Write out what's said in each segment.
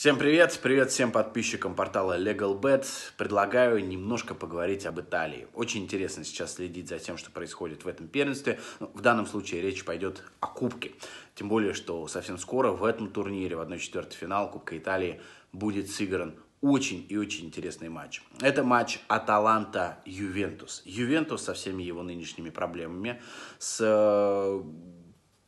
Всем привет! Привет всем подписчикам портала LegalBet. Предлагаю немножко поговорить об Италии. Очень интересно сейчас следить за тем, что происходит в этом первенстве. Ну, в данном случае речь пойдет о Кубке. Тем более, что совсем скоро в этом турнире, в 1-4 финал Кубка Италии, будет сыгран очень и очень интересный матч. Это матч Аталанта-Ювентус. Ювентус со всеми его нынешними проблемами, с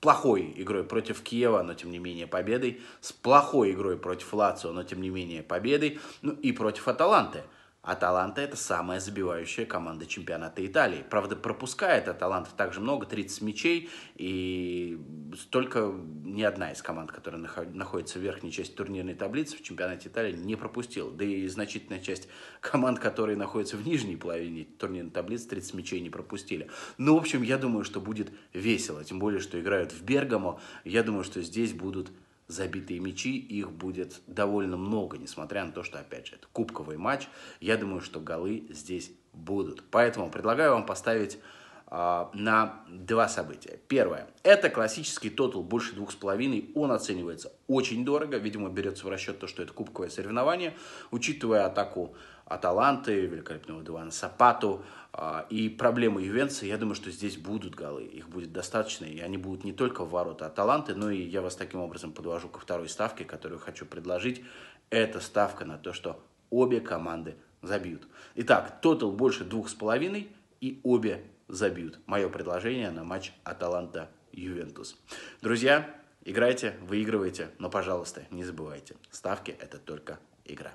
плохой игрой против Киева, но тем не менее победой, с плохой игрой против Лацио, но тем не менее победой, ну и против Аталанты – Аталанта – это самая забивающая команда чемпионата Италии. Правда, пропускает Аталанта также много, 30 мячей, и столько ни одна из команд, которая находится в верхней части турнирной таблицы в чемпионате Италии, не пропустила. Да и значительная часть команд, которые находятся в нижней половине турнирной таблицы, 30 мячей не пропустили. Ну, в общем, я думаю, что будет весело, тем более, что играют в Бергамо. Я думаю, что здесь будут забитые мячи, их будет довольно много, несмотря на то, что, опять же, это кубковый матч. Я думаю, что голы здесь будут. Поэтому предлагаю вам поставить на два события. Первое. Это классический тотал больше двух с половиной. Он оценивается очень дорого. Видимо, берется в расчет то, что это кубковое соревнование. Учитывая атаку Аталанты, великолепного Дуана Сапату а, и проблемы Ювенца, я думаю, что здесь будут голы. Их будет достаточно, и они будут не только в ворота Аталанты, но и я вас таким образом подвожу ко второй ставке, которую хочу предложить. Это ставка на то, что обе команды забьют. Итак, тотал больше двух с половиной, и обе забьют. Мое предложение на матч Аталанта-Ювентус. Друзья, играйте, выигрывайте, но, пожалуйста, не забывайте, ставки – это только игра.